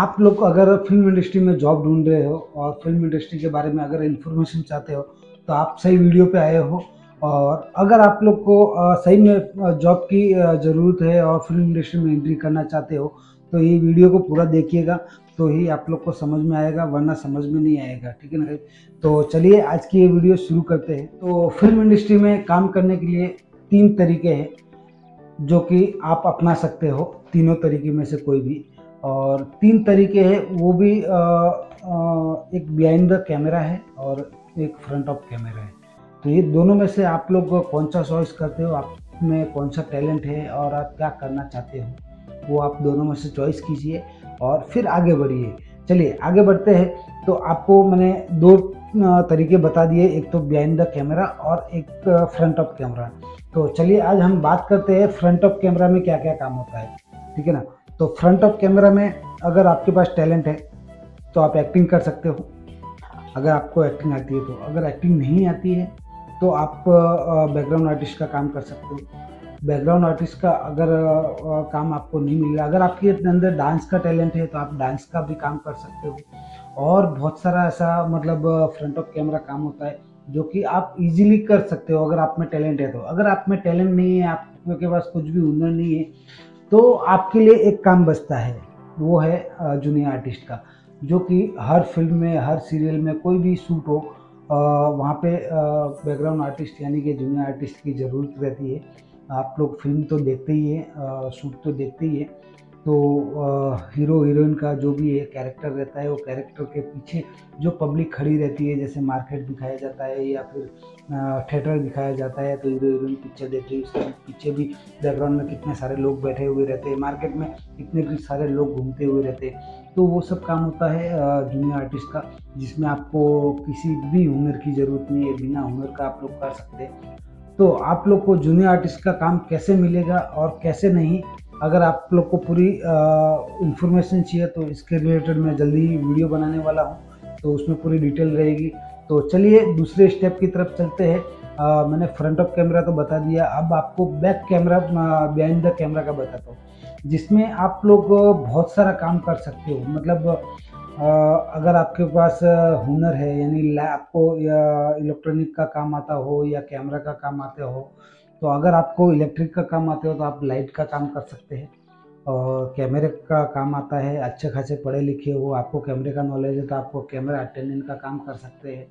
आप लोग अगर फ़िल्म इंडस्ट्री में जॉब ढूंढ रहे हो और फ़िल्म इंडस्ट्री के बारे में अगर इन्फॉर्मेशन चाहते हो तो आप सही वीडियो पे आए हो। और अगर आप लोग को सही में जॉब की ज़रूरत है और फ़िल्म इंडस्ट्री में एंट्री करना चाहते हो तो ये वीडियो को पूरा देखिएगा तो ही आप लोग को समझ में आएगा, वरना समझ में नहीं आएगा। ठीक है ना तो चलिए, आज की ये वीडियो शुरू करते हैं। तो फ़िल्म इंडस्ट्री में काम करने के लिए तीन तरीके हैं, जो कि आप अपना सकते हो, तीनों तरीके में से कोई भी। और तीन तरीके हैं वो भी आ, आ, एक बिहाइंड द कैमरा है और एक फ्रंट ऑफ़ कैमरा है। तो ये दोनों में से आप लोग कौन सा चॉइस करते हो आप में कौन सा टैलेंट है और आप क्या करना चाहते हो वो आप दोनों में से चॉइस कीजिए और फिर आगे बढ़िए। चलिए आगे बढ़ते हैं। तो आपको मैंने दो तरीके बता दिए एक तो बिहाइंड द कैमरा और एक फ्रंट ऑफ़ कैमरा तो चलिए आज हम बात करते हैं फ्रंट ऑफ़ कैमरा में क्या क्या काम होता है ठीक है ना? तो फ्रंट ऑफ़ कैमरा में अगर आपके पास टैलेंट है तो आप एक्टिंग कर सकते हो। अगर आपको एक्टिंग आती है तो अगर एक्टिंग नहीं आती है तो आप बैकग्राउंड आर्टिस्ट का काम कर सकते हो। बैकग्राउंड आर्टिस्ट का अगर काम आपको नहीं मिल रहा, अगर आपके अंदर डांस का टैलेंट है तो आप डांस का भी काम कर सकते हो। और बहुत सारा ऐसा मतलब फ्रंट ऑफ़ कैमरा काम होता है, जो कि आप इजीली कर सकते हो, अगर आप में टैलेंट है तो। अगर आप में टैलेंट नहीं है, आपके पास कुछ भी हुनर नहीं है तो आपके लिए एक काम बचता है, वो है जूनियर आर्टिस्ट का, जो कि हर फ़िल्म में, हर सीरियल में कोई भी शूट हो वहाँ पे बैकग्राउंड आर्टिस्ट यानी कि जूनियर आर्टिस्ट की ज़रूरत रहती है। आप लोग फ़िल्म तो देखते ही है शूट तो देखते ही हैं। तो हीरो, हीरोइन का जो भी है कैरेक्टर रहता है, वो कैरेक्टर के पीछे जो पब्लिक खड़ी रहती है, जैसे मार्केट दिखाया जाता है या फिर थिएटर दिखाया जाता है तो हीरो, हीरोइन पिक्चर रही है, उसके पीछे भी बैकग्राउंड में कितने सारे लोग बैठे हुए रहते हैं मार्केट में कितने सारे लोग घूमते हुए रहते हैं। तो वो सब काम होता है जूनियर आर्टिस्ट का, जिसमें आपको किसी भी हुनर की ज़रूरत नहीं है, बिना हुनर का आप लोग कर सकते हैं। तो आप लोग को जूनियर आर्टिस्ट का काम कैसे मिलेगा और कैसे नहीं अगर आप लोग को पूरी इंफॉर्मेशन चाहिए तो इसके रिलेटेड मैं जल्दी ही वीडियो बनाने वाला हूँ तो उसमें पूरी डिटेल रहेगी। तो चलिए दूसरे स्टेप की तरफ़ चलते हैं। मैंने फ्रंट ऑफ़ कैमरा तो बता दिया। अब आपको back camera behind the camera का बताता हूँ। जिसमें आप लोग बहुत सारा काम कर सकते हो। मतलब आ, अगर आपके पास हुनर है यानी आपको या इलेक्ट्रॉनिक का काम आता हो या कैमरा का काम आते हो तो अगर आपको इलेक्ट्रिक का काम आते हो तो आप लाइट का काम कर सकते हैं। और कैमरे का काम आता है, अच्छे खासे पढ़े लिखे हो, आपको कैमरे का नॉलेज है तो आपको कैमरा अटेंडेंट का काम कर सकते हैं।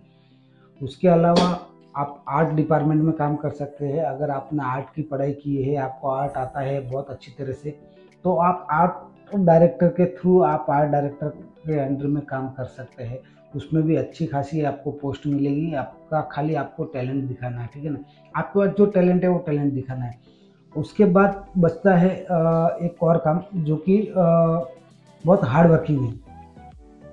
उसके अलावा आप आर्ट डिपार्टमेंट में काम कर सकते हैं। अगर आपने आर्ट की पढ़ाई की है, आपको आर्ट आता है बहुत अच्छी तरह से तो आप आर्ट डायरेक्टर के थ्रू आप आर्ट डायरेक्टर के अंडर में काम कर सकते हैं। उसमें भी अच्छी खासी आपको पोस्ट मिलेगी। आपका खाली आपको टैलेंट दिखाना है, ठीक है ना? आपके पास जो टैलेंट है, वो टैलेंट दिखाना है। उसके बाद बचता है एक और काम जो कि बहुत हार्ड वर्किंग है।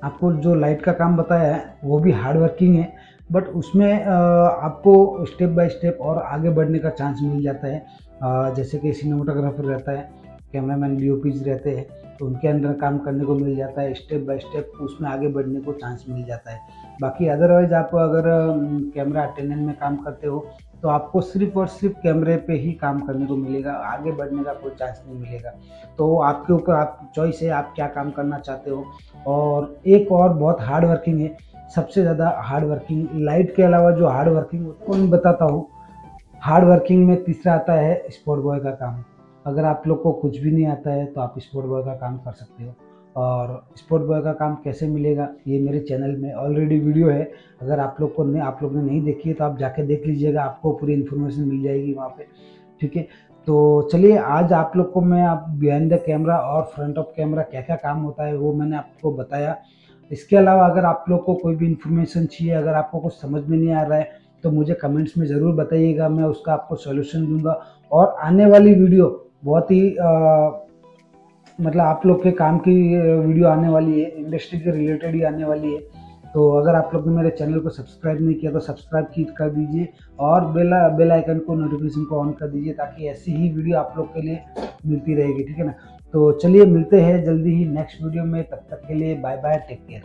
आपको जो लाइट का काम बताया है, वो भी हार्ड वर्किंग है। बट उसमें आपको स्टेप बाय स्टेप और आगे बढ़ने का चांस मिल जाता है। जैसे कि सिनेमाटोग्राफर रहता है। कैमरा मैन डी रहते हैं तो उनके अंदर काम करने को मिल जाता है, स्टेप बाय स्टेप उसमें आगे बढ़ने को चांस मिल जाता है। बाकी अदरवाइज़ आप अगर कैमरा अटेंडेंट में काम करते हो तो आपको सिर्फ़ और सिर्फ़ कैमरे पे ही काम करने को मिलेगा, आगे बढ़ने का कोई चांस नहीं मिलेगा। तो आपके ऊपर आप चॉइस है, आप क्या काम करना चाहते हो। और एक और बहुत हार्ड वर्किंग है, सबसे ज़्यादा हार्ड वर्किंग लाइट के अलावा जो हार्ड वर्किंग उसको मैं बताता हूँ। हार्ड वर्किंग में तीसरा आता है स्पोर्ट बॉय का काम। अगर आप लोग को कुछ भी नहीं आता है तो आप स्पोर्ट बॉय का काम कर सकते हो। और स्पोर्ट बॉय का काम कैसे मिलेगा, ये मेरे चैनल में ऑलरेडी वीडियो है। अगर आप लोग को नहीं, आप लोग ने नहीं देखी है तो आप जाके देख लीजिएगा, आपको पूरी इन्फॉर्मेशन मिल जाएगी वहाँ पे, ठीक है? तो चलिए, आज आप लोग को मैं आप बिहाइंड द कैमरा और फ्रंट ऑफ़ कैमरा क्या क्या काम होता है, वो मैंने आपको बताया। इसके अलावा अगर आप लोग को कोई भी इन्फॉर्मेशन चाहिए, अगर आपको कुछ समझ में नहीं आ रहा है तो मुझे कमेंट्स में ज़रूर बताइएगा, मैं उसका आपको सोल्यूशन दूँगा। और आने वाली वीडियो बहुत ही मतलब आप लोग के काम की वीडियो आने वाली है इंडस्ट्री के रिलेटेड ही आने वाली है। तो अगर आप लोग ने मेरे चैनल को सब्सक्राइब नहीं किया तो सब्सक्राइब की, कर दीजिए और बेल बेल आइकन को नोटिफिकेशन को ऑन कर दीजिए ताकि ऐसी ही वीडियो आप लोग के लिए मिलती रहेगी, ठीक है ना? तो चलिए मिलते हैं जल्दी ही नेक्स्ट वीडियो में, तब तक के लिए बाय बाय टेक केयर